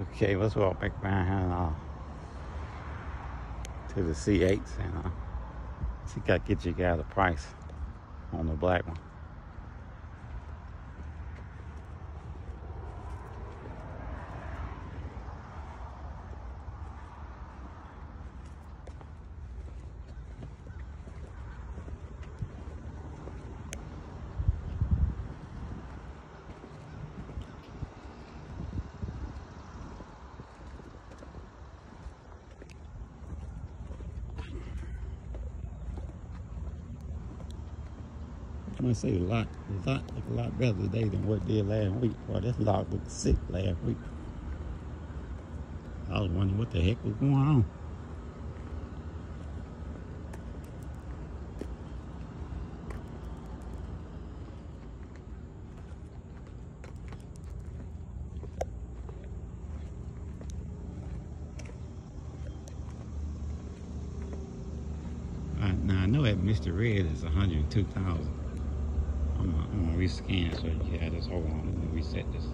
Okay, let's walk back around here uh, to the C8s and see if I can get you guys a price on the black one. I'm gonna say a lot, a lot, a lot better today than what did last week. Boy, this log looked sick last week. I was wondering what the heck was going on. Now I know that Mr. Red is 102,000. I'm gonna, I'm rescan so yeah, just. Hold on, let me reset this.